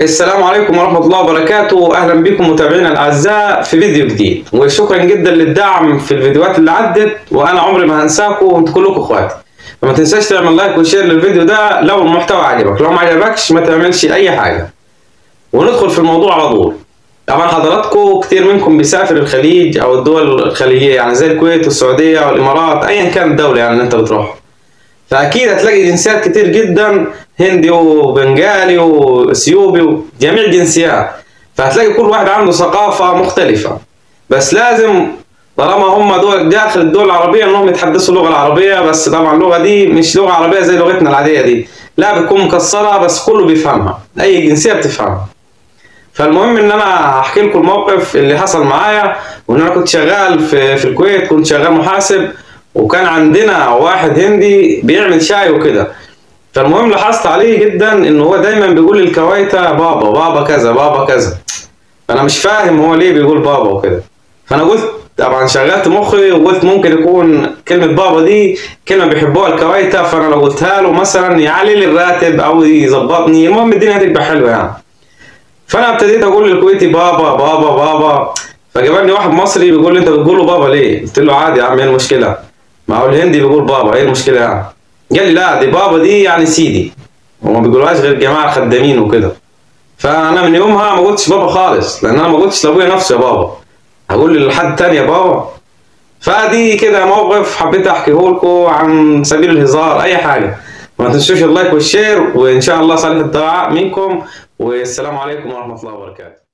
السلام عليكم ورحمة الله وبركاته. أهلا بكم متابعينا الأعزاء في فيديو جديد. وشكرا جدا للدعم في الفيديوهات اللي عدت وأنا عمري ما هنساكم وانتوا كلكم إخواتي. فما تنساش تعمل like و share للفيديو ده لو المحتوى عجبك. لو ما عجبكش ما تعملش أي حاجة. وندخل في الموضوع على طول. طبعا حضراتكم كتير منكم بيسافر الخليج أو الدول الخليجية يعني زي الكويت والسعودية والإمارات أيا كان الدولة يعني اللي أنت بتروح فأكيد هتلاقي جنسيات كتير جدا هندي وبنغالي وإثيوبي وجميع الجنسيات فهتلاقي كل واحد عنده ثقافة مختلفة. بس لازم طالما هم دول داخل الدول العربية إنهم يتحدثوا اللغة العربية. بس طبعا اللغة دي مش لغة عربية زي لغتنا العادية دي. لا بتكون مكسرة بس كله بيفهمها. أي جنسية بتفهمها فالمهم إن أنا هحكي لكم الموقف اللي حصل معايا. وإن أنا كنت شغال في, في الكويت كنت شغال محاسب. وكان عندنا واحد هندي بيعمل شاي وكده. فالمهم لاحظت عليه جدا ان هو دايما بيقول للكويتة بابا بابا كذا بابا كذا. فأنا مش فاهم هو ليه بيقول بابا وكده. فأنا قلت طبعا شغلت مخي وقلت ممكن يكون كلمة بابا دي كلمة بيحبوها الكويتة فأنا لو قلتها له مثلا يعلي لي الراتب أو يظبطني. المهم الدنيا هتبقى حلوة يعني. فأنا ابتديت أقول للكويتي بابا بابا بابا. فجابني واحد مصري بيقول لي أنت بتقول له بابا ليه؟ قلت له عادي يا عم إيه المشكلة؟ ما هو الهندي بيقول بابا إيه المشكلة يعني؟ قال لي لا دي بابا دي يعني سيدي. وما بيقولوهاش غير جماعة خدامين وكده. فأنا من يومها ما قلتش بابا خالص لأن أنا ما قلتش لأبويا نفسه يا بابا. هقول لحد تاني يا بابا فدي كده موقف حبيت أحكيه لكم عن سبيل الهزار أي حاجة. ما تنسوش ال like وال share وإن شاء الله صالح الدعاء منكم والسلام عليكم ورحمة الله وبركاته.